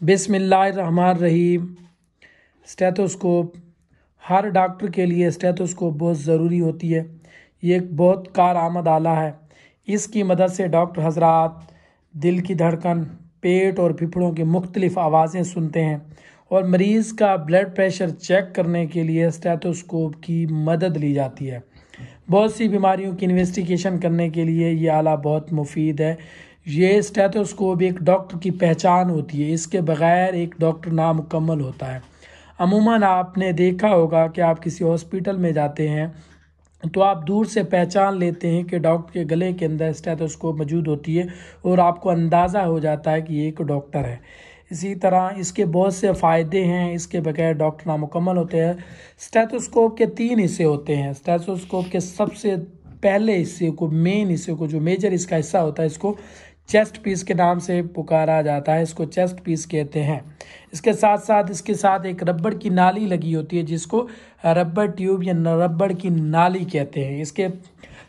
बिसमीम स्टेथोस्कोप। हर डॉक्टर के लिए स्टेथोस्कोप बहुत ज़रूरी होती है। ये एक बहुत कार आमद आला है। इसकी मदद से डॉक्टर हजरात दिल की धड़कन, पेट और फिफड़ों की मुख्तलिफ़ आवाज़ें सुनते हैं और मरीज़ का ब्लड प्रेशर चेक करने के लिए स्टेथोस्कोप की मदद ली जाती है। बहुत सी बीमारियों की इन्वेस्टिगेशन करने के लिए ये आला बहुत मुफीद है। ये स्टेथोस्कोप एक डॉक्टर की पहचान होती है। इसके बगैर एक डॉक्टर नामुकम्मल होता है। अमूमन आपने देखा होगा कि आप किसी हॉस्पिटल में जाते हैं तो आप दूर से पहचान लेते हैं कि डॉक्टर के गले के अंदर स्टेथोस्कोप मौजूद होती है और आपको अंदाज़ा हो जाता है कि ये एक डॉक्टर है। इसी तरह इसके बहुत से फ़ायदे हैं, इसके बगैर डॉक्टर नामुकम्मल होते हैं। स्टेथोस्कोप के तीन हिस्से होते हैं। स्टेथोस्कोप के सबसे पहले हिस्से को, मेन हिस्से को, जो मेजर इसका हिस्सा होता है, इसको चेस्ट पीस के नाम से पुकारा जाता है, इसको चेस्ट पीस कहते हैं। इसके साथ साथ इसके साथ एक रबड़ की नाली लगी होती है, जिसको रबड़ ट्यूब या रबड़ की नाली कहते हैं। इसके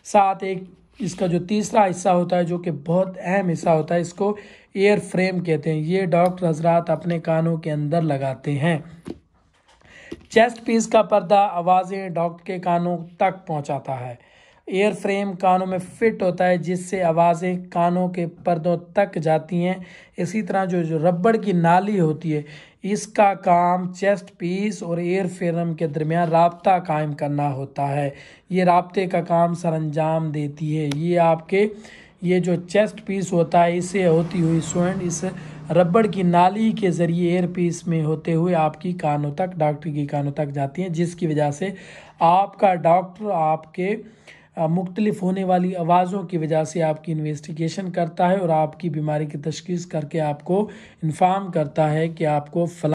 साथ एक इसका जो तीसरा हिस्सा होता है, जो कि बहुत अहम हिस्सा होता है, इसको एयर फ्रेम कहते हैं। ये डॉक्टर हजरात अपने कानों के अंदर लगाते हैं। चेस्ट पीस का पर्दा आवाज़ें डॉक्टर के कानों तक पहुंचाता है। एयर फ्रेम कानों में फिट होता है, जिससे आवाज़ें कानों के पर्दों तक जाती हैं। इसी तरह जो जो रबड़ की नाली होती है, इसका काम चेस्ट पीस और एयर फ्रेम के दरमियान रबता कायम करना होता है। ये रबते का काम सर अंजाम देती है। ये आपके, ये जो चेस्ट पीस होता है, इसे होती हुई स्वेंड इस रबड़ की नाली के ज़रिए एयर पीस में होते हुए आपकी कानों तक डॉक्टर की कानों तक जाती हैं, जिसकी वजह से आपका डॉक्टर आपके मुख्तलिफ़ होने वाली आवाज़ों की वजह से आपकी इन्वेस्टिगेशन करता है और आपकी बीमारी की तशखीस करके आपको इन्फॉर्म करता है कि आपको फला